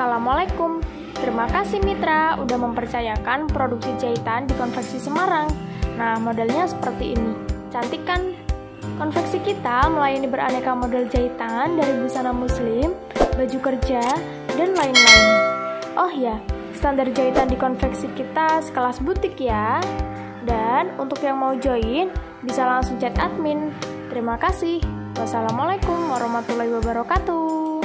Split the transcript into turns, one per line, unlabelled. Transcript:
Assalamualaikum. Terima kasih Mitra udah mempercayakan produksi jahitan di konveksi Semarang. Nah, modelnya seperti ini. Cantik kan? Konveksi kita melayani beraneka model jahitan dari busana muslim, baju kerja, dan lain-lain. Oh ya, standar jahitan di konveksi kita sekelas butik ya. Dan untuk yang mau join, bisa langsung chat admin. Terima kasih. Wassalamualaikum warahmatullahi wabarakatuh.